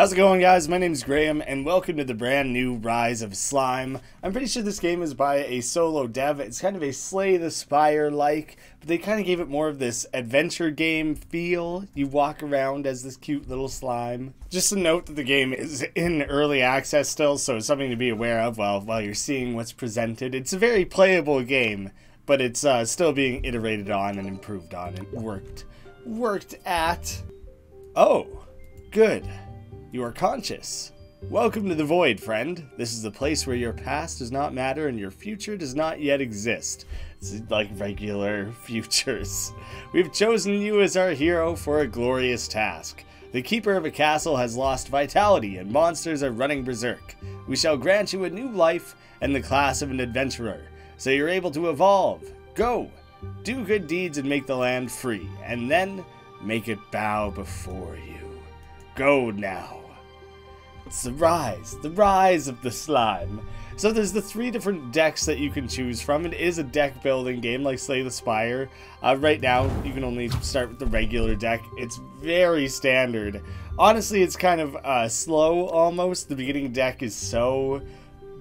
How's it going guys? My name is Graeme and welcome to the brand new Rise of Slime. I'm pretty sure this game is by a solo dev. It's kind of a Slay the Spire like, but they kind of gave it more of this adventure game feel. You walk around as this cute little slime. Just a note that the game is in early access still, so it's something to be aware of while, while you're seeing what's presented. It's a very playable game, but it's uh, still being iterated on and improved on and worked, worked at. Oh, good. You are conscious. Welcome to the Void, friend. This is the place where your past does not matter and your future does not yet exist. It's like regular futures. We've chosen you as our hero for a glorious task. The keeper of a castle has lost vitality and monsters are running berserk. We shall grant you a new life and the class of an adventurer, so you're able to evolve. Go! Do good deeds and make the land free, and then make it bow before you. Go now. It's the rise, the rise of the slime. So there's the three different decks that you can choose from. It is a deck building game like Slay the Spire. Uh, right now, you can only start with the regular deck. It's very standard. Honestly, it's kind of uh, slow almost. The beginning deck is so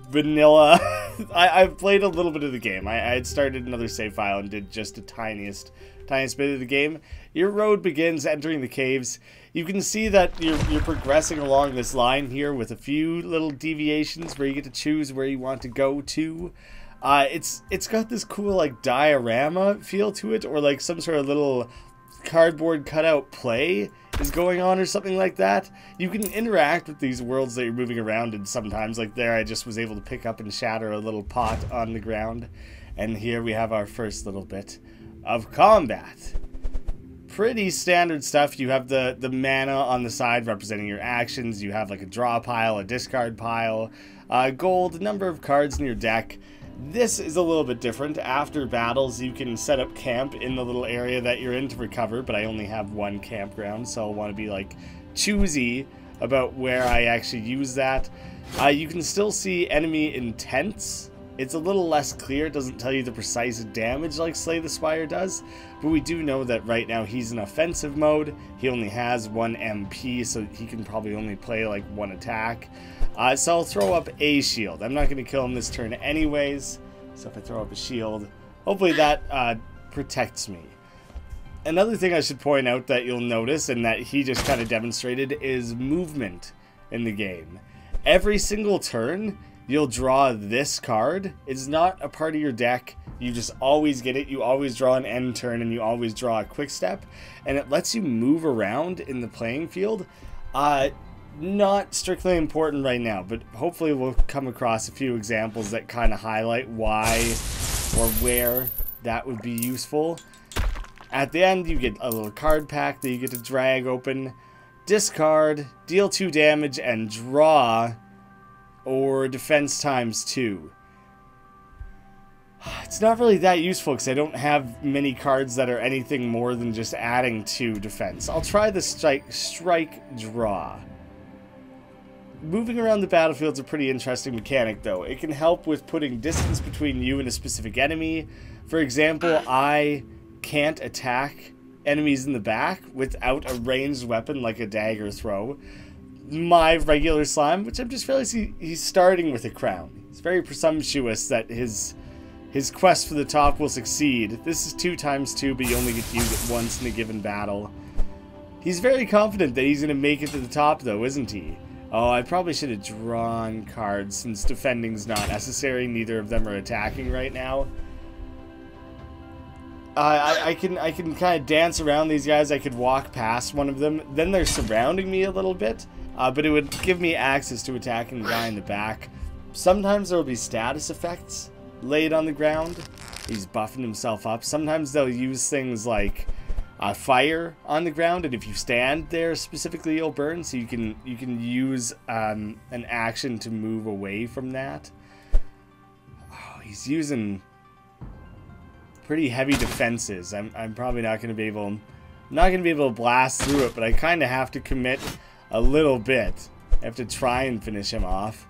vanilla. I, have played a little bit of the game. I, I had started another save file and did just the tiniest, tiniest bit of the game. Your road begins entering the caves you can see that you're, you're progressing along this line here with a few little deviations where you get to choose where you want to go to. Uh, it's it's got this cool like diorama feel to it, or like some sort of little cardboard cutout play is going on or something like that. You can interact with these worlds that you're moving around in sometimes. Like there, I just was able to pick up and shatter a little pot on the ground. And here we have our first little bit of combat pretty standard stuff. You have the, the mana on the side representing your actions. You have like a draw pile, a discard pile, uh, gold, number of cards in your deck. This is a little bit different. After battles, you can set up camp in the little area that you're in to recover, but I only have one campground, so I'll want to be like choosy about where I actually use that. Uh, you can still see enemy intents it's a little less clear, it doesn't tell you the precise damage like Slay the Spire does, but we do know that right now he's in offensive mode. He only has one MP, so he can probably only play like one attack. Uh, so I'll throw up a shield. I'm not going to kill him this turn anyways, so if I throw up a shield, hopefully that uh, protects me. Another thing I should point out that you'll notice and that he just kind of demonstrated is movement in the game. Every single turn, you'll draw this card. It's not a part of your deck. You just always get it. You always draw an end turn and you always draw a quick step. And it lets you move around in the playing field. Uh, not strictly important right now, but hopefully we'll come across a few examples that kind of highlight why or where that would be useful. At the end, you get a little card pack that you get to drag open, discard, deal 2 damage, and draw or defense times two. It's not really that useful because I don't have many cards that are anything more than just adding to defense. I'll try the strike, strike draw. Moving around the battlefield is a pretty interesting mechanic though. It can help with putting distance between you and a specific enemy. For example, I can't attack enemies in the back without a ranged weapon like a dagger throw my regular slime, which I'm just realizing he's starting with a crown. He's very presumptuous that his his quest for the top will succeed. This is two times two, but you only get to use it once in a given battle. He's very confident that he's going to make it to the top, though, isn't he? Oh, I probably should have drawn cards, since defending's not necessary. Neither of them are attacking right now. Uh, I, I can I can kind of dance around these guys. I could walk past one of them. Then they're surrounding me a little bit. Uh, but it would give me access to attacking the guy in the back. Sometimes there will be status effects laid on the ground. He's buffing himself up. Sometimes they'll use things like uh, fire on the ground, and if you stand there specifically, you'll burn. So you can you can use um, an action to move away from that. Oh, he's using pretty heavy defenses. I'm I'm probably not going to be able not going to be able to blast through it, but I kind of have to commit a little bit. I have to try and finish him off.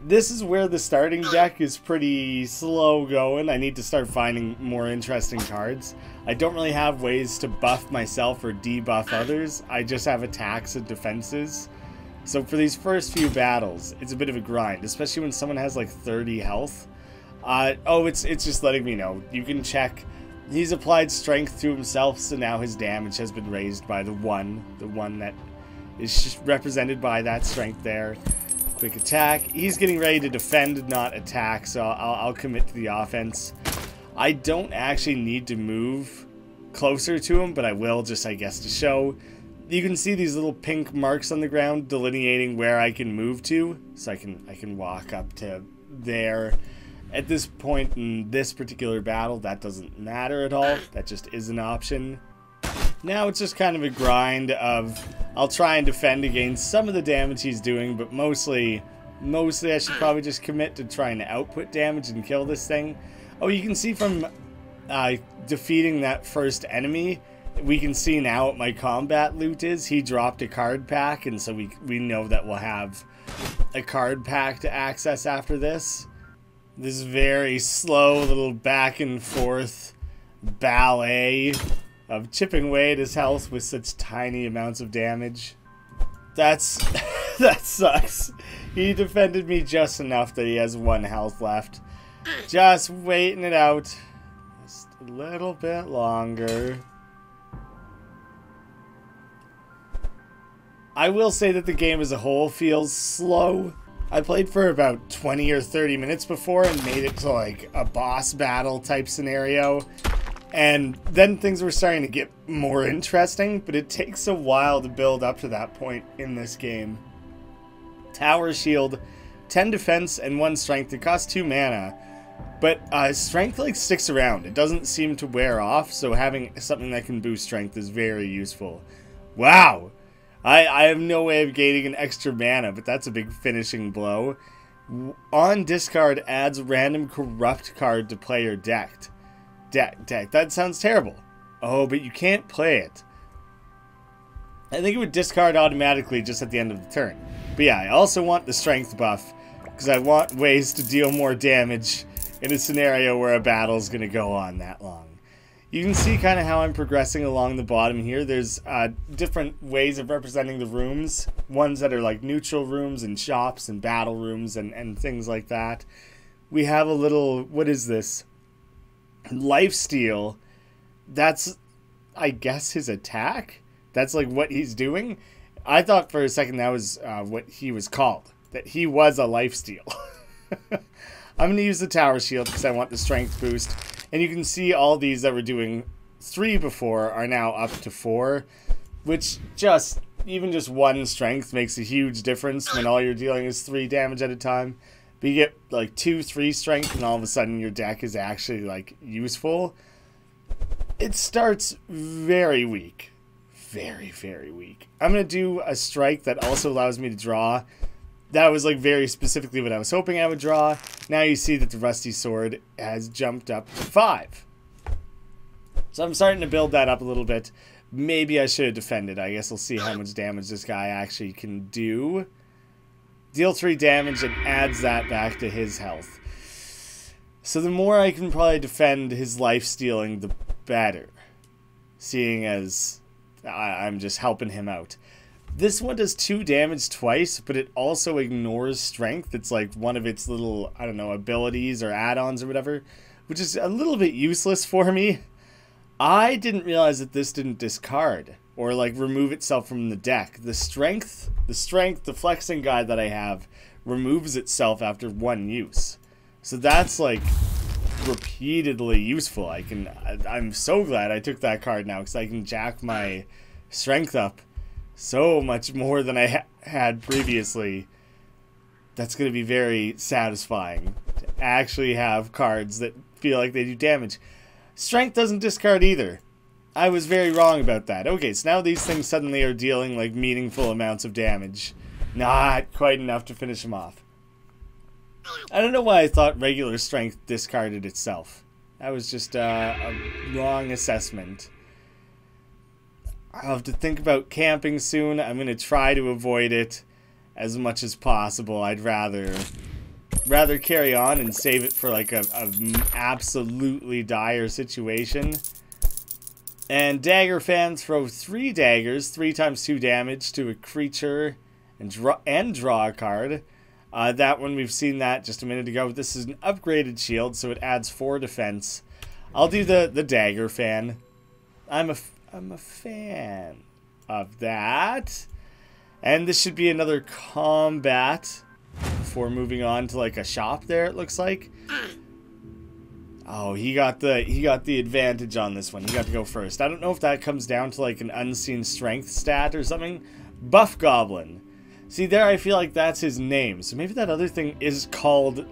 This is where the starting deck is pretty slow going. I need to start finding more interesting cards. I don't really have ways to buff myself or debuff others. I just have attacks and defenses. So for these first few battles, it's a bit of a grind, especially when someone has like 30 health. Uh, oh, it's it's just letting me know. You can check. He's applied strength to himself, so now his damage has been raised by the one, the one that is just represented by that strength there. Quick attack. He's getting ready to defend, not attack, so I'll, I'll commit to the offense. I don't actually need to move closer to him, but I will just, I guess, to show. You can see these little pink marks on the ground delineating where I can move to, so I can I can walk up to there. At this point in this particular battle, that doesn't matter at all. That just is an option. Now it's just kind of a grind of I'll try and defend against some of the damage he's doing, but mostly mostly I should probably just commit to trying to output damage and kill this thing. Oh, you can see from uh, defeating that first enemy, we can see now what my combat loot is. He dropped a card pack, and so we, we know that we'll have a card pack to access after this. This very slow little back and forth ballet of chipping away at his health with such tiny amounts of damage. That's... that sucks. He defended me just enough that he has one health left. Just waiting it out. Just a little bit longer. I will say that the game as a whole feels slow. I played for about 20 or 30 minutes before and made it to like a boss battle type scenario. And then things were starting to get more interesting, but it takes a while to build up to that point in this game. Tower Shield, 10 defense and 1 strength. It costs 2 mana. But uh, strength like sticks around. It doesn't seem to wear off, so having something that can boost strength is very useful. Wow! I, I have no way of gaining an extra mana, but that's a big finishing blow. On discard, adds random corrupt card to player decked. Deck, deck. That sounds terrible. Oh, but you can't play it. I think it would discard automatically just at the end of the turn. But yeah, I also want the strength buff, because I want ways to deal more damage in a scenario where a battle's going to go on that long. You can see kind of how I'm progressing along the bottom here. There's uh, different ways of representing the rooms. Ones that are like neutral rooms and shops and battle rooms and, and things like that. We have a little, what is this? Life steal. That's, I guess, his attack? That's like what he's doing? I thought for a second that was uh, what he was called. That he was a life steal. I'm going to use the tower shield because I want the strength boost. And you can see all these that were doing three before are now up to four, which just, even just one strength makes a huge difference when all you're dealing is three damage at a time. But you get like two, three strength, and all of a sudden your deck is actually like useful. It starts very weak. Very, very weak. I'm going to do a strike that also allows me to draw that was like very specifically what I was hoping I would draw. Now you see that the Rusty Sword has jumped up to 5. So I'm starting to build that up a little bit. Maybe I should have defended. I guess we'll see how much damage this guy actually can do. Deal 3 damage and adds that back to his health. So the more I can probably defend his life stealing, the better. Seeing as I I'm just helping him out. This one does two damage twice, but it also ignores strength. It's like one of its little, I don't know, abilities or add-ons or whatever, which is a little bit useless for me. I didn't realize that this didn't discard or like remove itself from the deck. The strength, the strength, the flexing guy that I have removes itself after one use. So that's like repeatedly useful. I can, I, am so glad I took that card now because I can jack my strength up so much more than I ha had previously. That's going to be very satisfying to actually have cards that feel like they do damage. Strength doesn't discard either. I was very wrong about that. Okay, so now these things suddenly are dealing like meaningful amounts of damage. Not quite enough to finish them off. I don't know why I thought regular strength discarded itself. That was just uh, a wrong assessment. I'll have to think about camping soon. I'm going to try to avoid it as much as possible. I'd rather rather carry on and save it for like a, a absolutely dire situation. And dagger fans throw three daggers, three times two damage to a creature and draw and draw a card. Uh, that one we've seen that just a minute ago. This is an upgraded shield, so it adds four defense. I'll do the the dagger fan. I'm a I'm a fan of that. And this should be another combat before moving on to like a shop there it looks like. Oh, he got the he got the advantage on this one. He got to go first. I don't know if that comes down to like an unseen strength stat or something. Buff Goblin. See there I feel like that's his name. So maybe that other thing is called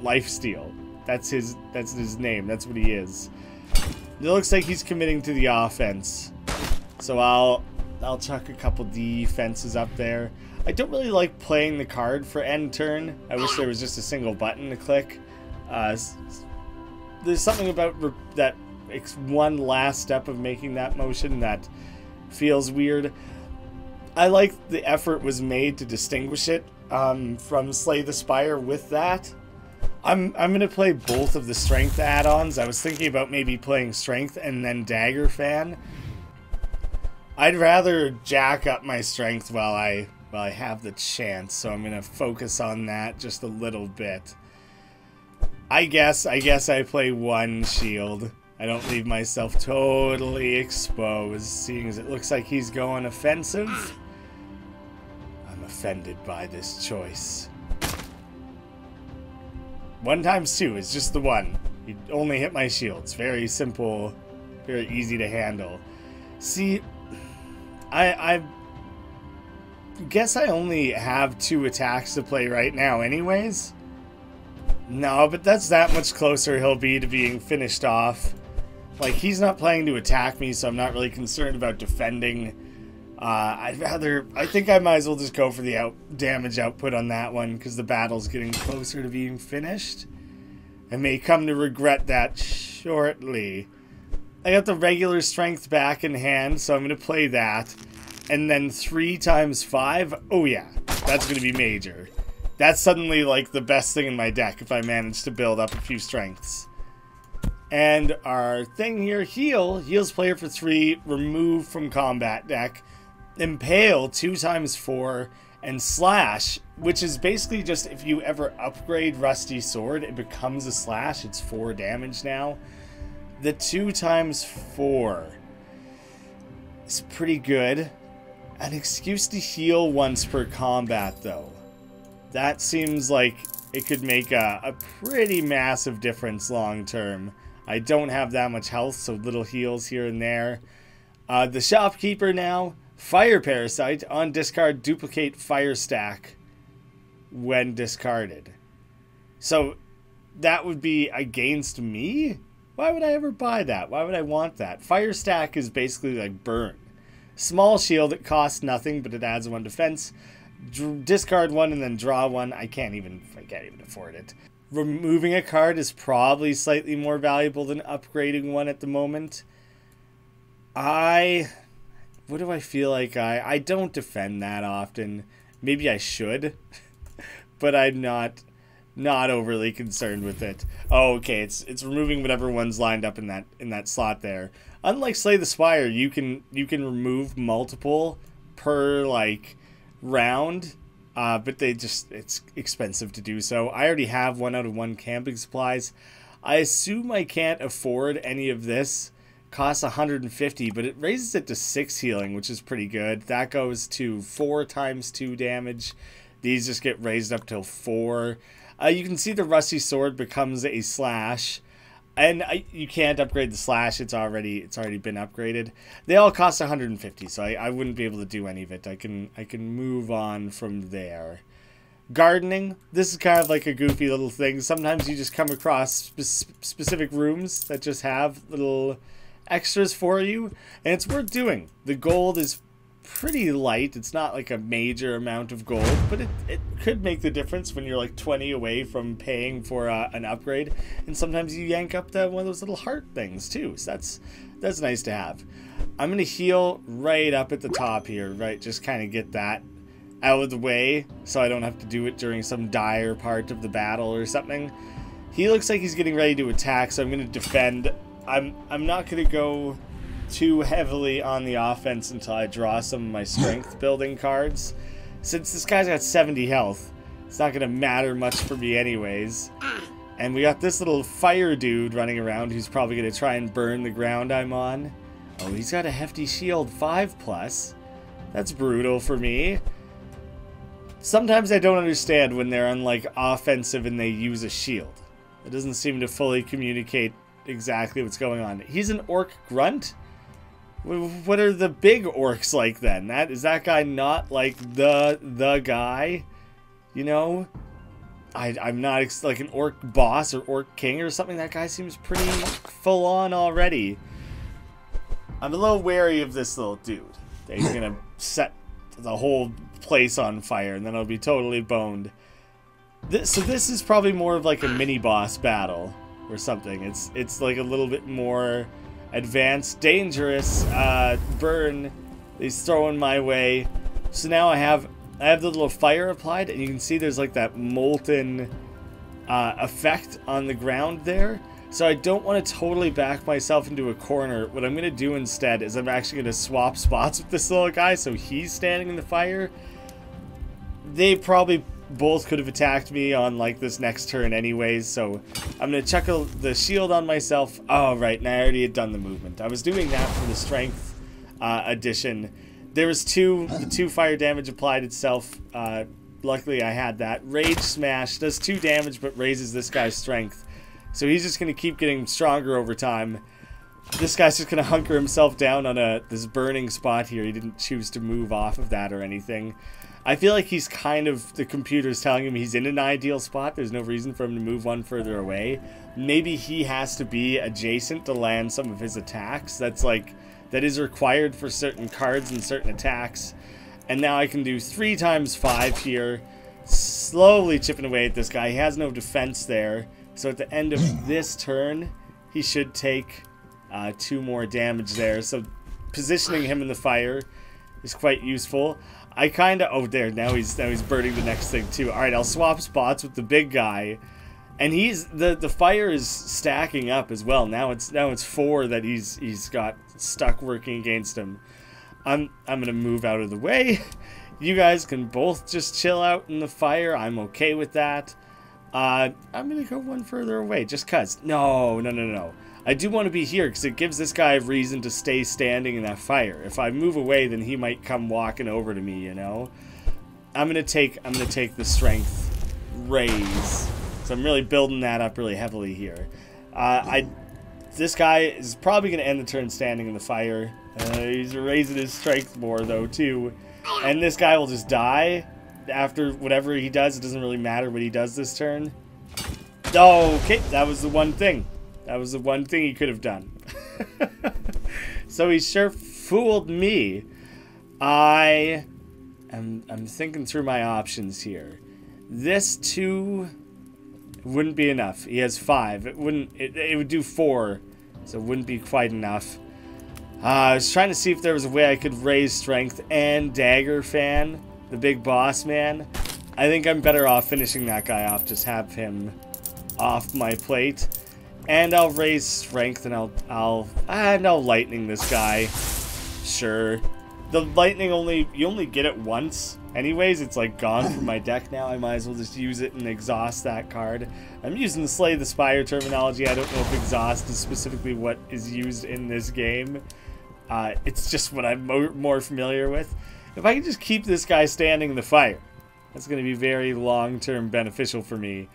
Lifesteal. That's his that's his name. That's what he is. It looks like he's committing to the offense. So I'll I'll chuck a couple defenses up there. I don't really like playing the card for end turn. I wish there was just a single button to click. Uh, there's something about that one last step of making that motion that feels weird. I like the effort was made to distinguish it um, from Slay the Spire with that. I'm I'm gonna play both of the strength add-ons. I was thinking about maybe playing strength and then dagger fan. I'd rather jack up my strength while I while I have the chance, so I'm gonna focus on that just a little bit. I guess I guess I play one shield. I don't leave myself totally exposed, seeing as it looks like he's going offensive. I'm offended by this choice. One times two is just the one. You only hit my shields. Very simple, very easy to handle. See, I, I guess I only have two attacks to play right now anyways. No, but that's that much closer he'll be to being finished off. Like, he's not planning to attack me, so I'm not really concerned about defending. Uh, I'd rather... I think I might as well just go for the out damage output on that one, because the battle's getting closer to being finished. I may come to regret that shortly. I got the regular strength back in hand, so I'm going to play that. And then 3 times 5, oh yeah, that's going to be major. That's suddenly like the best thing in my deck if I manage to build up a few strengths. And our thing here, heal, heals player for 3, remove from combat deck, impale 2 times 4, and slash, which is basically just if you ever upgrade Rusty Sword, it becomes a slash. It's 4 damage now. The 2 times 4 is pretty good. An excuse to heal once per combat, though. That seems like it could make a, a pretty massive difference long term. I don't have that much health, so little heals here and there. Uh, the shopkeeper now, fire parasite on discard, duplicate fire stack when discarded. So that would be against me? Why would I ever buy that? Why would I want that? Fire stack is basically like burn. Small shield, it costs nothing, but it adds one defense discard one and then draw one. I can't even I can't even afford it. Removing a card is probably slightly more valuable than upgrading one at the moment. I what do I feel like I I don't defend that often. Maybe I should. but I'm not not overly concerned with it. Oh, okay, it's it's removing whatever one's lined up in that in that slot there. Unlike Slay the Spire, you can you can remove multiple per like round, uh, but they just it's expensive to do so. I already have one out of one camping supplies. I assume I can't afford any of this. Costs 150, but it raises it to six healing, which is pretty good. That goes to four times two damage. These just get raised up till four. Uh, you can see the rusty sword becomes a slash and I, you can't upgrade the slash. It's already it's already been upgraded. They all cost 150 so I, I wouldn't be able to do any of it. I can i can move on from there. Gardening. This is kind of like a goofy little thing. Sometimes you just come across spe- specific rooms that just have little extras for you and it's worth doing. The gold is pretty light. It's not like a major amount of gold, but it, it could make the difference when you're like 20 away from paying for uh, an upgrade. And sometimes you yank up the, one of those little heart things too. So that's that's nice to have. I'm going to heal right up at the top here, right? Just kind of get that out of the way so I don't have to do it during some dire part of the battle or something. He looks like he's getting ready to attack, so I'm going to defend. I'm I'm not going to go too heavily on the offense until I draw some of my strength building cards. since this guy's got 70 health, it's not going to matter much for me anyways. And we got this little fire dude running around who's probably going to try and burn the ground I'm on. Oh, he's got a hefty shield, 5 plus. That's brutal for me. Sometimes I don't understand when they're on like offensive and they use a shield. It doesn't seem to fully communicate exactly what's going on. He's an orc grunt? What are the big orcs like then? That is that guy not like the the guy? You know, I I'm not like an orc boss or orc king or something. That guy seems pretty full on already. I'm a little wary of this little dude. He's gonna set the whole place on fire, and then I'll be totally boned. This, so this is probably more of like a mini boss battle or something. It's it's like a little bit more advanced, dangerous uh, burn. He's throwing my way. So now I have I have the little fire applied, and you can see there's like that molten uh, effect on the ground there. So I don't want to totally back myself into a corner. What I'm going to do instead is I'm actually going to swap spots with this little guy so he's standing in the fire. They probably both could have attacked me on like this next turn anyways, so I'm gonna chuck the shield on myself. Oh, right, and I already had done the movement. I was doing that for the strength uh, addition. There was two, the two fire damage applied itself. Uh, luckily I had that. Rage Smash does two damage but raises this guy's strength. So he's just gonna keep getting stronger over time. This guy's just gonna hunker himself down on a this burning spot here. He didn't choose to move off of that or anything. I feel like he's kind of, the computer's telling him he's in an ideal spot. There's no reason for him to move one further away. Maybe he has to be adjacent to land some of his attacks. That's like, that is required for certain cards and certain attacks. And now I can do three times five here. Slowly chipping away at this guy. He has no defense there. So at the end of this turn, he should take uh, two more damage there. So positioning him in the fire is quite useful. I kind of oh there now he's now he's burning the next thing too. All right, I'll swap spots with the big guy, and he's the the fire is stacking up as well. Now it's now it's four that he's he's got stuck working against him. I'm I'm gonna move out of the way. You guys can both just chill out in the fire. I'm okay with that. Uh, I'm gonna go one further away just cause. No, no, no, no. I do want to be here because it gives this guy a reason to stay standing in that fire. If I move away, then he might come walking over to me, you know? I'm gonna take I'm gonna take the strength raise. So I'm really building that up really heavily here. Uh, I this guy is probably gonna end the turn standing in the fire. Uh, he's raising his strength more though too, and this guy will just die after whatever he does. It doesn't really matter what he does this turn. Okay, that was the one thing. That was the one thing he could have done. so he sure fooled me. I am I'm thinking through my options here. This two wouldn't be enough. He has five. It wouldn't. It, it would do four, so it wouldn't be quite enough. Uh, I was trying to see if there was a way I could raise strength and dagger fan, the big boss man. I think I'm better off finishing that guy off. Just have him off my plate. And I'll raise strength and I'll I'll and I'll lightning this guy. Sure. The lightning only you only get it once. Anyways, it's like gone from my deck now. I might as well just use it and exhaust that card. I'm using the Slay the Spire terminology. I don't know if exhaust is specifically what is used in this game. Uh, it's just what I'm mo more familiar with. If I can just keep this guy standing in the fire, that's going to be very long-term beneficial for me.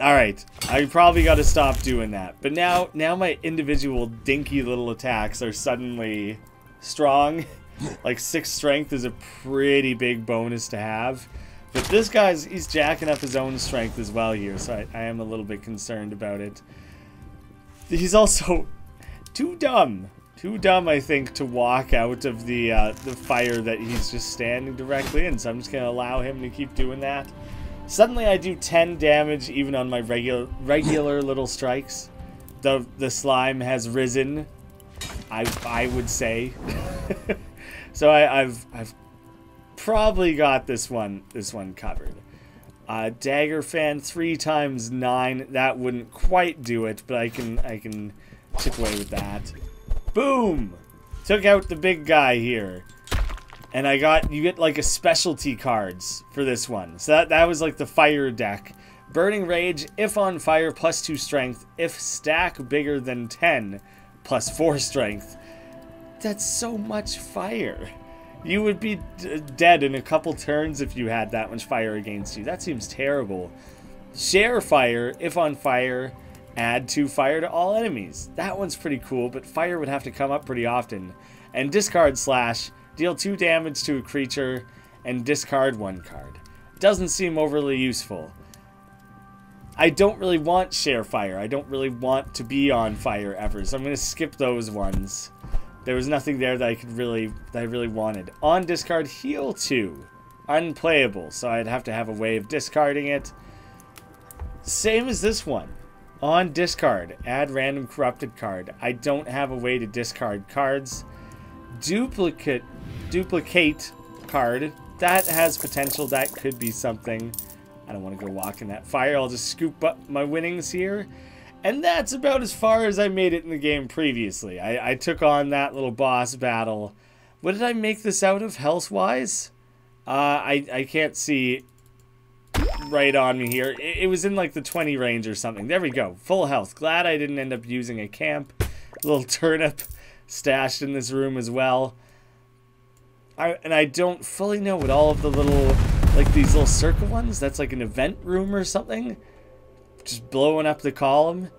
Alright, I probably got to stop doing that. But now, now my individual dinky little attacks are suddenly strong. like 6 strength is a pretty big bonus to have. But this guy's, he's jacking up his own strength as well here, so I, I am a little bit concerned about it. He's also too dumb. Too dumb, I think, to walk out of the, uh, the fire that he's just standing directly in, so I'm just to allow him to keep doing that. Suddenly I do 10 damage even on my regular regular little strikes. The the slime has risen. I I would say. so I, I've I've probably got this one this one covered. Uh, dagger fan three times nine. That wouldn't quite do it, but I can I can chip away with that. Boom! Took out the big guy here. And I got, you get like a specialty cards for this one. So that, that was like the fire deck. Burning Rage, if on fire, plus 2 strength. If stack bigger than 10, plus 4 strength. That's so much fire. You would be dead in a couple turns if you had that much fire against you. That seems terrible. Share fire, if on fire, add 2 fire to all enemies. That one's pretty cool, but fire would have to come up pretty often. And discard slash, deal 2 damage to a creature, and discard 1 card. Doesn't seem overly useful. I don't really want share fire. I don't really want to be on fire ever, so I'm going to skip those ones. There was nothing there that I could really that I really wanted. On discard heal 2. Unplayable, so I'd have to have a way of discarding it. Same as this one. On discard, add random corrupted card. I don't have a way to discard cards. Duplicate duplicate card. That has potential. That could be something. I don't want to go walk in that fire. I'll just scoop up my winnings here. And that's about as far as I made it in the game previously. I, I took on that little boss battle. What did I make this out of health-wise? Uh, I, I can't see right on me here. It, it, was in like the 20 range or something. There we go. Full health. Glad I didn't end up using a camp. A little turnip stashed in this room as well. I, and I don't fully know what all of the little, like these little circle ones, that's like an event room or something just blowing up the column.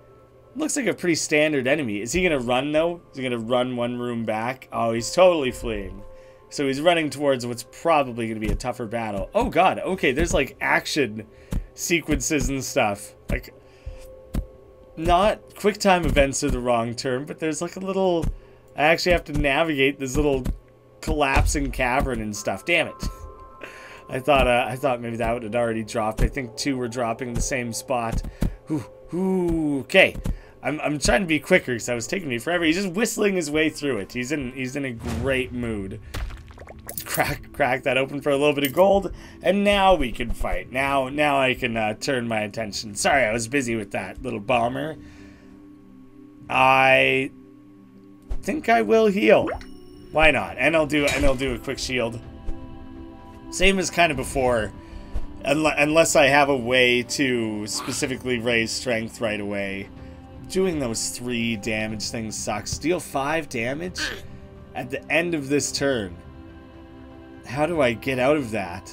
Looks like a pretty standard enemy. Is he going to run, though? Is he going to run one room back? Oh, he's totally fleeing. So he's running towards what's probably going to be a tougher battle. Oh, God. Okay, there's, like, action sequences and stuff. Like, not quick time events are the wrong term, but there's, like, a little... I actually have to navigate this little collapsing cavern and stuff. Damn it. I thought uh, I thought maybe that would already dropped. I think two were dropping the same spot. Okay. I'm, I'm trying to be quicker because I was taking me forever. He's just whistling his way through it. He's in he's in a great mood. Crack crack that open for a little bit of gold, and now we can fight. Now now I can uh, turn my attention. Sorry, I was busy with that little bomber. I think I will heal. Why not? And I'll do and I'll do a quick shield. Same as kind of before, unless I have a way to specifically raise strength right away. Doing those three damage things sucks. Deal five damage at the end of this turn. How do I get out of that?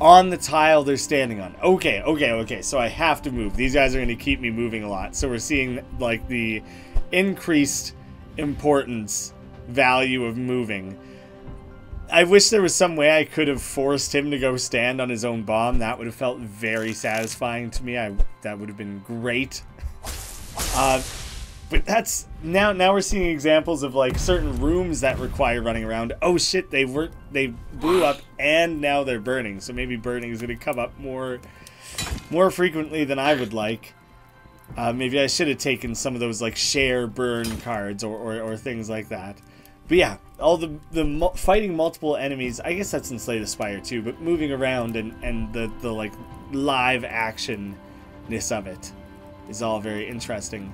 On the tile they're standing on. Okay, okay, okay. So I have to move. These guys are going to keep me moving a lot. So we're seeing like the increased importance value of moving. I wish there was some way I could have forced him to go stand on his own bomb. That would have felt very satisfying to me. I that would have been great. Uh, but that's now now we're seeing examples of like certain rooms that require running around. Oh shit, they were they blew up and now they're burning. So maybe burning is going to come up more more frequently than I would like. Uh, maybe I should have taken some of those like share burn cards or, or, or things like that. But yeah, all the the fighting multiple enemies. I guess that's in Slay the Spire too. But moving around and and the the like live actionness of it is all very interesting.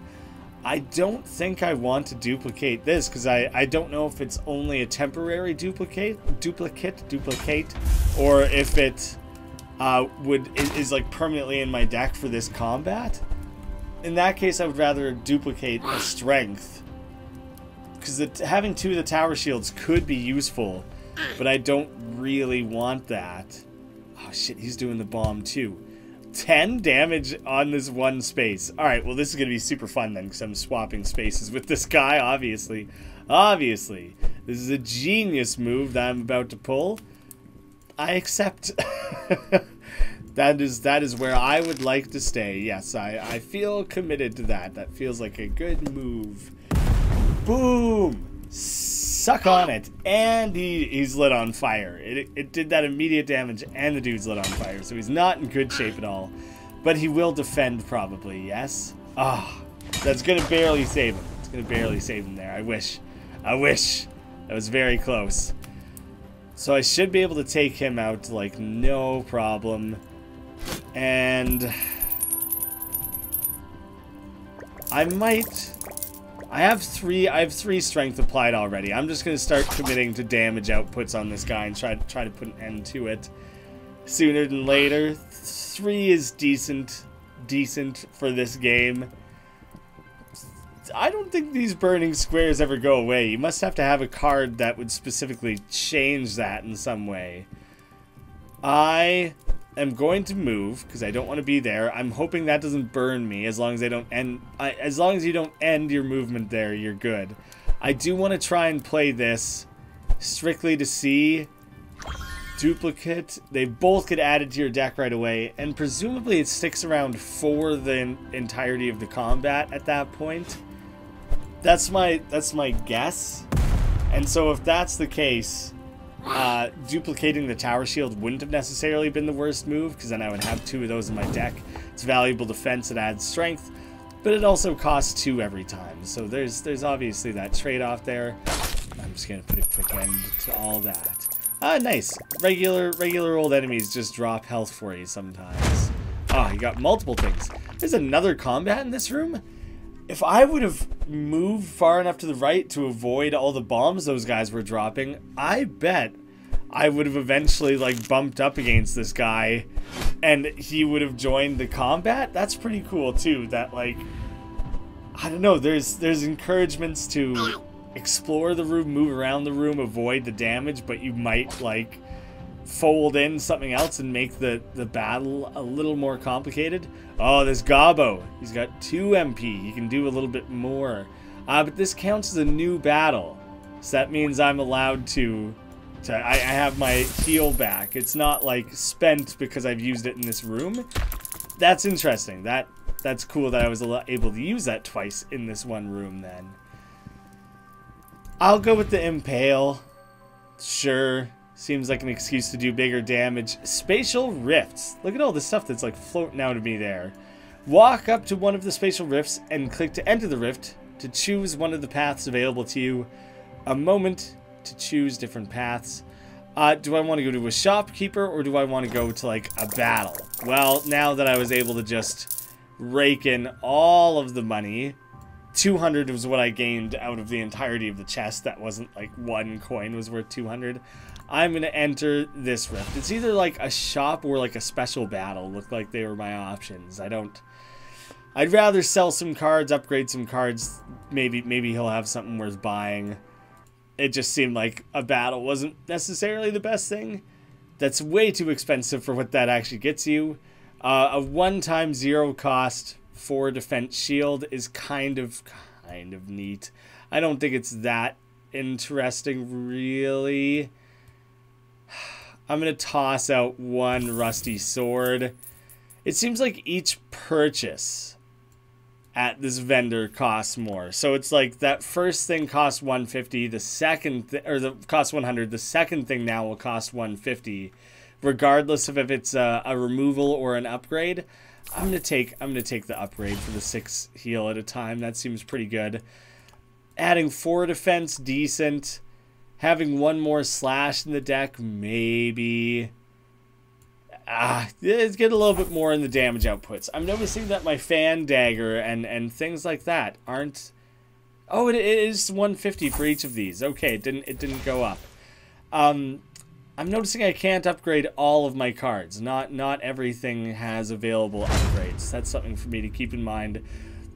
I don't think I want to duplicate this because I, I don't know if it's only a temporary duplicate, duplicate, duplicate, or if it uh, would is, is like permanently in my deck for this combat. In that case, I would rather duplicate a strength because having two of the tower shields could be useful, but I don't really want that. Oh shit, he's doing the bomb too. 10 damage on this one space. Alright, well this is going to be super fun then, because I'm swapping spaces with this guy, obviously. Obviously. This is a genius move that I'm about to pull. I accept. that is that is where I would like to stay. Yes, I, I feel committed to that. That feels like a good move. Boom! Suck on it. And he, he's lit on fire. It, it did that immediate damage and the dude's lit on fire. So he's not in good shape at all. But he will defend probably, yes? Ah, oh, that's going to barely save him. It's going to barely save him there. I wish. I wish. That was very close. So I should be able to take him out, like, no problem. And... I might I have three. I have three strength applied already. I'm just gonna start committing to damage outputs on this guy and try to try to put an end to it sooner than later. Three is decent, decent for this game. I don't think these burning squares ever go away. You must have to have a card that would specifically change that in some way. I am going to move because I don't want to be there. I'm hoping that doesn't burn me as long as I don't end. I, as long as you don't end your movement there, you're good. I do want to try and play this strictly to see duplicate. They both get added to your deck right away, and presumably it sticks around for the entirety of the combat at that point. That's my that's my guess. And so if that's the case, uh, duplicating the tower shield wouldn't have necessarily been the worst move, because then I would have two of those in my deck. It's valuable defense, it adds strength, but it also costs two every time. So there's there's obviously that trade-off there. I'm just gonna put a quick end to all that. Ah, nice. Regular regular old enemies just drop health for you sometimes. Ah, you got multiple things. There's another combat in this room? If I would have moved far enough to the right to avoid all the bombs those guys were dropping, I bet I would have eventually like bumped up against this guy and he would have joined the combat. That's pretty cool too. That like I don't know, there's there's encouragements to explore the room, move around the room, avoid the damage, but you might like fold in something else and make the, the battle a little more complicated. Oh, there's Gobbo. He's got 2 MP. He can do a little bit more. Uh, but this counts as a new battle. So that means I'm allowed to... to I, I have my heal back. It's not like spent because I've used it in this room. That's interesting. That That's cool that I was able to use that twice in this one room then. I'll go with the Impale. Sure. Seems like an excuse to do bigger damage. Spatial rifts. Look at all the stuff that's like floating out of me there. Walk up to one of the spatial rifts and click to enter the rift to choose one of the paths available to you. A moment to choose different paths. Uh, do I want to go to a shopkeeper or do I want to go to like a battle? Well, now that I was able to just rake in all of the money, 200 was what I gained out of the entirety of the chest. That wasn't like one coin was worth 200. I'm going to enter this rift. It's either like a shop or like a special battle. Look like they were my options. I don't... I'd rather sell some cards, upgrade some cards. Maybe maybe he'll have something worth buying. It just seemed like a battle wasn't necessarily the best thing. That's way too expensive for what that actually gets you. Uh, a one-time zero cost for defense shield is kind of kind of neat. I don't think it's that interesting really. I'm going to toss out one rusty sword. It seems like each purchase at this vendor costs more. So it's like that first thing costs 150, the second th- or the cost 100, the second thing now will cost 150 regardless of if it's a, a removal or an upgrade. I'm going to take I'm going to take the upgrade for the 6 heal at a time. That seems pretty good. Adding 4 defense decent. Having one more slash in the deck, maybe. Ah, let's get a little bit more in the damage outputs. I'm noticing that my fan dagger and, and things like that aren't... Oh, it, it is 150 for each of these. Okay, it didn't it didn't go up. Um, I'm noticing I can't upgrade all of my cards. Not not everything has available upgrades. That's something for me to keep in mind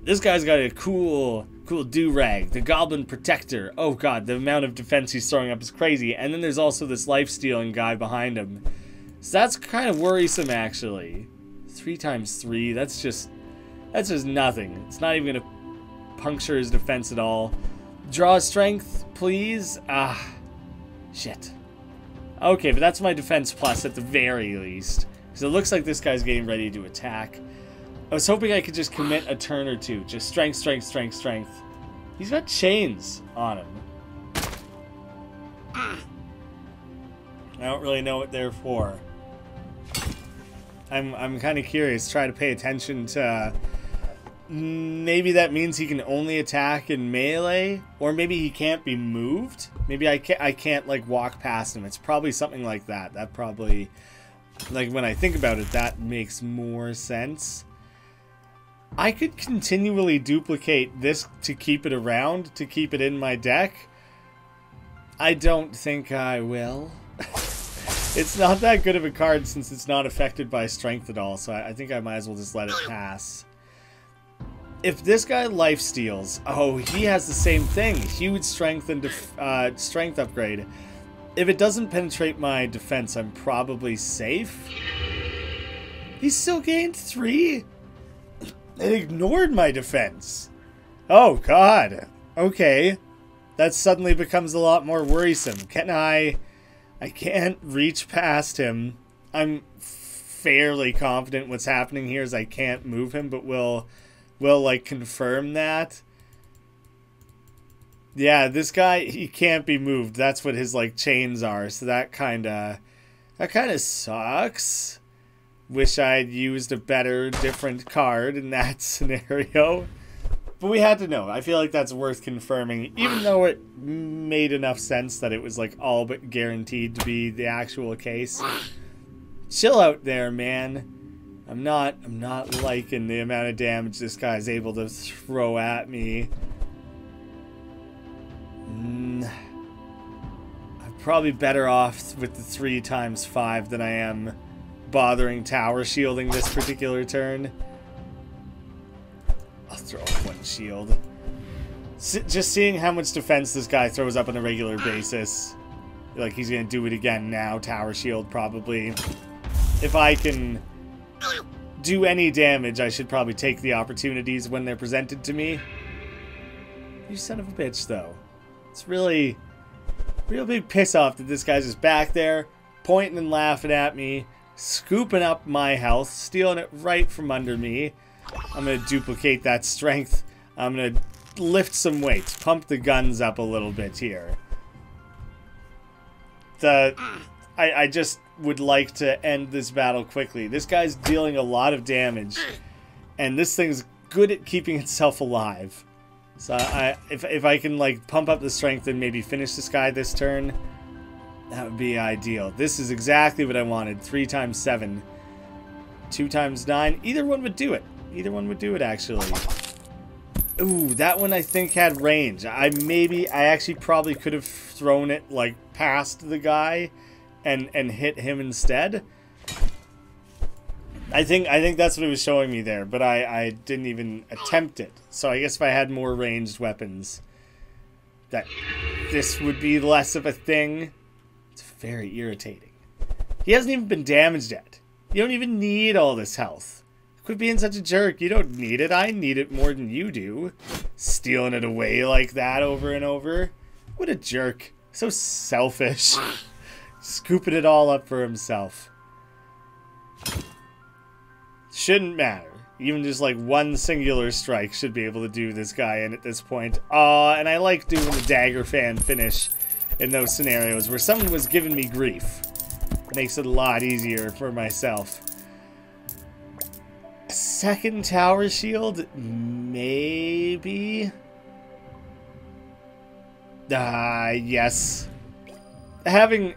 this guy's got a cool, cool do-rag. The Goblin Protector. Oh god, the amount of defense he's throwing up is crazy. And then there's also this life-stealing guy behind him. So that's kind of worrisome, actually. Three times three, that's just... That's just nothing. It's not even to puncture his defense at all. Draw strength, please. Ah, shit. Okay, but that's my defense plus at the very least. Because it looks like this guy's getting ready to attack. I was hoping I could just commit a turn or two. Just strength, strength, strength, strength. He's got chains on him. I don't really know what they're for. I'm, I'm kind of curious. Try to pay attention to... maybe that means he can only attack in melee? Or maybe he can't be moved? Maybe I can't, I can't like, walk past him. It's probably something like that. That probably... Like, when I think about it, that makes more sense. I could continually duplicate this to keep it around, to keep it in my deck. I don't think I will. it's not that good of a card since it's not affected by strength at all, so I, I think I might as well just let it pass. If this guy life steals, oh, he has the same thing. Huge strength and uh, strength upgrade. If it doesn't penetrate my defense, I'm probably safe. He still gained three? It ignored my defense. Oh, God. Okay. That suddenly becomes a lot more worrisome. Can I... I can't reach past him. I'm fairly confident what's happening here is I can't move him, but we'll, we'll like, confirm that. Yeah, this guy, he can't be moved. That's what his, like, chains are. So that kind of... That kind of sucks. Wish I'd used a better, different card in that scenario. But we had to know. I feel like that's worth confirming, even though it made enough sense that it was like all but guaranteed to be the actual case. Chill out there, man. I'm not I'm not liking the amount of damage this guy's able to throw at me. Mm, I'm probably better off with the three times five than I am bothering tower shielding this particular turn. I'll throw up one shield. S just seeing how much defense this guy throws up on a regular basis. Like, he's going to do it again now. Tower shield, probably. If I can do any damage, I should probably take the opportunities when they're presented to me. You son of a bitch, though. It's really... Real big piss off that this guy's just back there, pointing and laughing at me, scooping up my health, stealing it right from under me. I'm going to duplicate that strength. I'm going to lift some weights, pump the guns up a little bit here. The, I, I just would like to end this battle quickly. This guy's dealing a lot of damage, and this thing's good at keeping itself alive. So I, if, if I can like pump up the strength and maybe finish this guy this turn, that would be ideal. This is exactly what I wanted. Three times seven. Two times nine. Either one would do it. Either one would do it, actually. Ooh, that one I think had range. I maybe, I actually probably could have thrown it, like, past the guy and, and hit him instead. I think I think that's what it was showing me there, but I, I didn't even attempt it. So I guess if I had more ranged weapons, that this would be less of a thing very irritating. He hasn't even been damaged yet. You don't even need all this health. Quit being such a jerk. You don't need it. I need it more than you do. Stealing it away like that over and over. What a jerk. So selfish. Scooping it all up for himself. Shouldn't matter. Even just like one singular strike should be able to do this guy in at this point. Aw, uh, and I like doing the dagger fan finish in those scenarios where someone was giving me grief. Makes it a lot easier for myself. Second tower shield? Maybe? Ah, uh, yes. Having...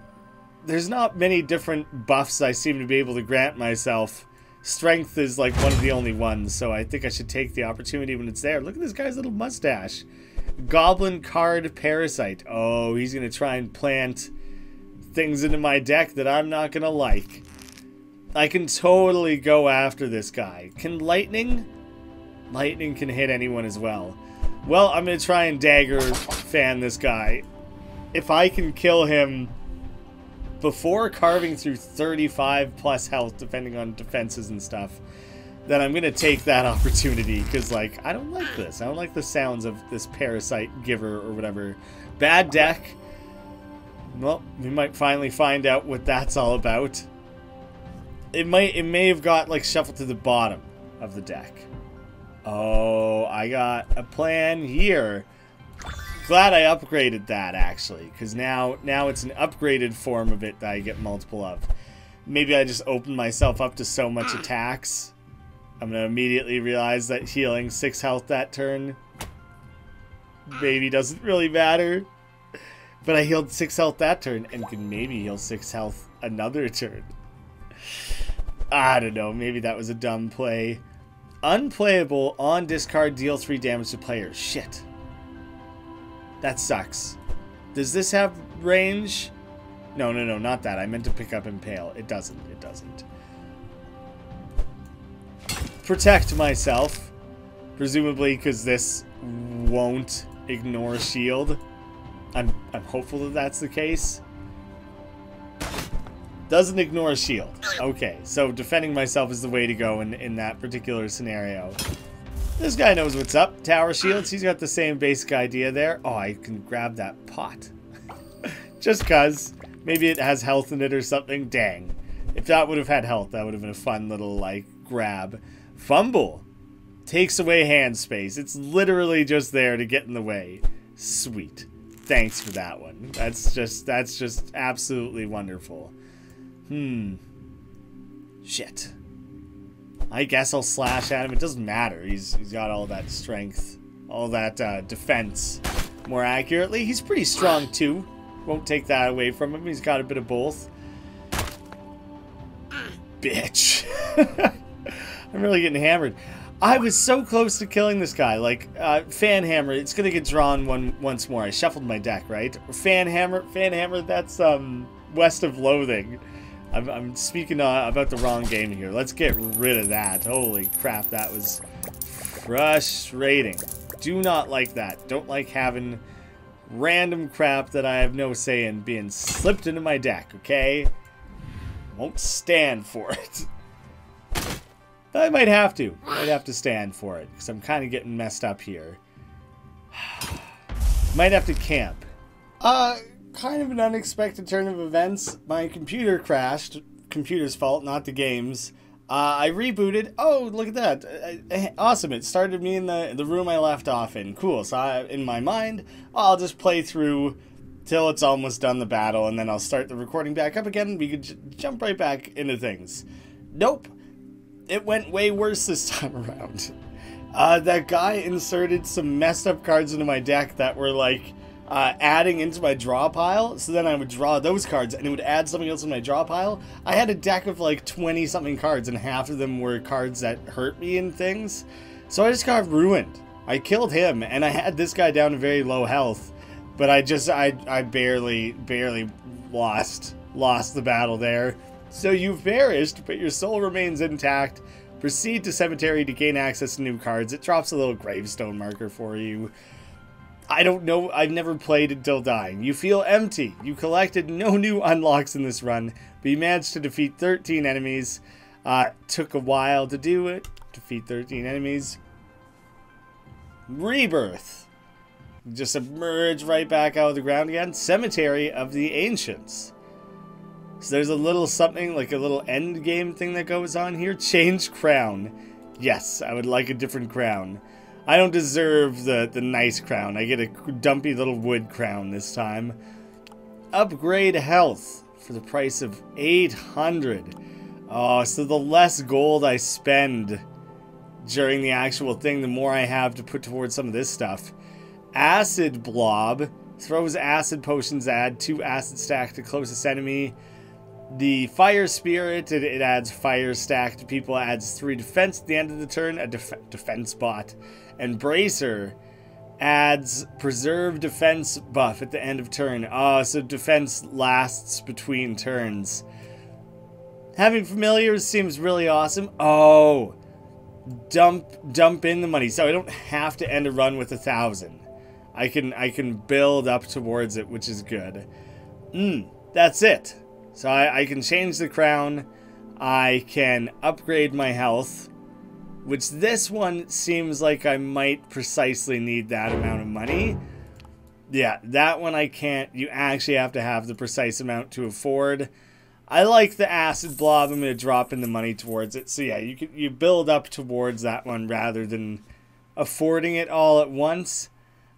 There's not many different buffs I seem to be able to grant myself. Strength is like one of the only ones, so I think I should take the opportunity when it's there. Look at this guy's little mustache. Goblin Card Parasite. Oh, he's going to try and plant things into my deck that I'm not going to like. I can totally go after this guy. Can Lightning? Lightning can hit anyone as well. Well, I'm going to try and dagger fan this guy. If I can kill him before carving through 35 plus health, depending on defenses and stuff, then I'm going to take that opportunity because, like, I don't like this. I don't like the sounds of this parasite giver or whatever. Bad deck. Well, we might finally find out what that's all about. It might, it may have got, like, shuffled to the bottom of the deck. Oh, I got a plan here. Glad I upgraded that, actually, because now, now it's an upgraded form of it that I get multiple of. Maybe I just opened myself up to so much attacks I'm gonna immediately realize that healing 6 health that turn maybe doesn't really matter. But I healed 6 health that turn and can maybe heal 6 health another turn. I don't know, maybe that was a dumb play. Unplayable on discard, deal 3 damage to players. Shit. That sucks. Does this have range? No, no, no, not that. I meant to pick up Impale. It doesn't. It doesn't. Protect myself. Presumably because this won't ignore shield. I'm, I'm hopeful that that's the case. Doesn't ignore shield. Okay, so defending myself is the way to go in, in that particular scenario. This guy knows what's up. Tower shields, he's got the same basic idea there. Oh, I can grab that pot. Just cuz. Maybe it has health in it or something. Dang. If that would have had health, that would have been a fun little, like, grab. Fumble. Takes away hand space. It's literally just there to get in the way. Sweet. Thanks for that one. That's just, that's just absolutely wonderful. Hmm. Shit. I guess I'll slash at him. It doesn't matter. He's, he's got all that strength. All that uh, defense. More accurately, he's pretty strong too. Won't take that away from him. He's got a bit of both. Bitch. I'm really getting hammered. I was so close to killing this guy. Like, uh, Fan Hammer, it's gonna get drawn one once more. I shuffled my deck, right? Fan Hammer, Fan Hammer, that's um, West of Loathing. I'm, I'm speaking uh, about the wrong game here. Let's get rid of that. Holy crap, that was frustrating. Do not like that. Don't like having random crap that I have no say in being slipped into my deck, okay? Won't stand for it. I might have to. I might have to stand for it, because I'm kind of getting messed up here. might have to camp. Uh, kind of an unexpected turn of events. My computer crashed. Computer's fault, not the game's. Uh, I rebooted. Oh, look at that! Uh, uh, awesome! It started me in the the room I left off in. Cool. So I, in my mind, I'll just play through till it's almost done the battle, and then I'll start the recording back up again. We could jump right back into things. Nope. It went way worse this time around. Uh, that guy inserted some messed up cards into my deck that were like uh, adding into my draw pile. So then I would draw those cards and it would add something else in my draw pile. I had a deck of like 20 something cards and half of them were cards that hurt me and things. So I just got ruined. I killed him and I had this guy down to very low health. But I just, I, I barely, barely lost, lost the battle there. So you've perished, but your soul remains intact. Proceed to Cemetery to gain access to new cards. It drops a little gravestone marker for you. I don't know. I've never played until dying. You feel empty. You collected no new unlocks in this run, but you managed to defeat 13 enemies. Uh, took a while to do it. Defeat 13 enemies. Rebirth. Just emerge right back out of the ground again. Cemetery of the Ancients. So there's a little something, like a little end game thing that goes on here. Change crown. Yes, I would like a different crown. I don't deserve the, the nice crown. I get a dumpy little wood crown this time. Upgrade health for the price of 800. Oh, so the less gold I spend during the actual thing, the more I have to put towards some of this stuff. Acid Blob throws acid potions, add two acid stack to closest enemy. The Fire Spirit, it, it adds fire stack to people, adds three defense at the end of the turn, a def defense bot. And Bracer adds preserve defense buff at the end of turn. Oh, so defense lasts between turns. Having familiars seems really awesome. Oh, dump dump in the money, so I don't have to end a run with a thousand. I can I can build up towards it, which is good. Hmm, that's it. So I, I can change the crown. I can upgrade my health. Which this one seems like I might precisely need that amount of money. Yeah, that one I can't. You actually have to have the precise amount to afford. I like the acid blob. I'm going to drop in the money towards it. So yeah, you can, you build up towards that one rather than affording it all at once.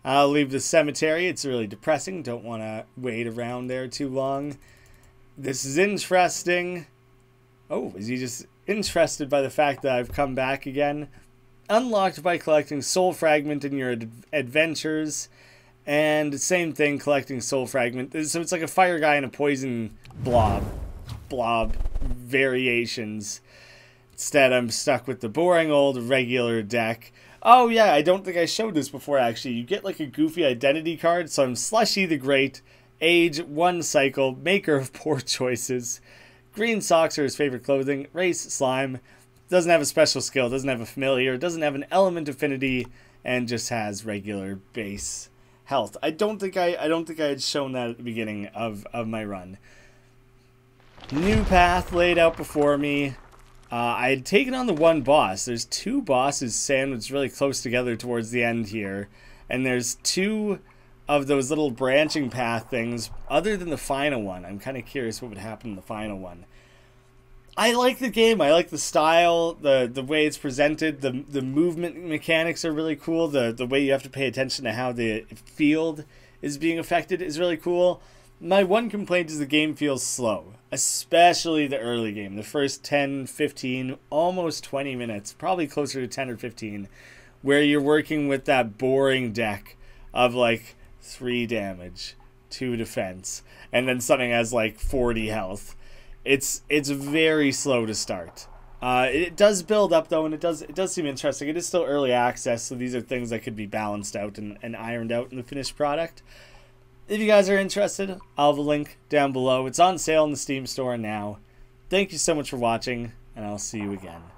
I'll leave the cemetery. It's really depressing. Don't want to wait around there too long. This is interesting. Oh, is he just interested by the fact that I've come back again. Unlocked by collecting Soul Fragment in your ad adventures. And same thing, collecting Soul Fragment. So it's like a fire guy and a poison blob. Blob variations. Instead, I'm stuck with the boring old regular deck. Oh yeah, I don't think I showed this before actually. You get like a goofy identity card, so I'm Slushy the Great, age, one cycle, maker of poor choices. Green socks are his favorite clothing, race, slime. Doesn't have a special skill, doesn't have a familiar, doesn't have an element affinity, and just has regular base health. I don't think I I don't think I had shown that at the beginning of, of my run. New path laid out before me. Uh, I had taken on the one boss. There's two bosses sandwiched really close together towards the end here. And there's two of those little branching path things other than the final one. I'm kind of curious what would happen in the final one. I like the game. I like the style, the the way it's presented. The the movement mechanics are really cool. The the way you have to pay attention to how the field is being affected is really cool. My one complaint is the game feels slow, especially the early game. The first 10, 15, almost 20 minutes, probably closer to 10 or 15, where you're working with that boring deck of like 3 damage, 2 defense, and then something has like 40 health it's it's very slow to start. Uh, it does build up though, and it does it does seem interesting. It is still early access, so these are things that could be balanced out and, and ironed out in the finished product. If you guys are interested, I'll have a link down below. It's on sale in the Steam store now. Thank you so much for watching, and I'll see you again.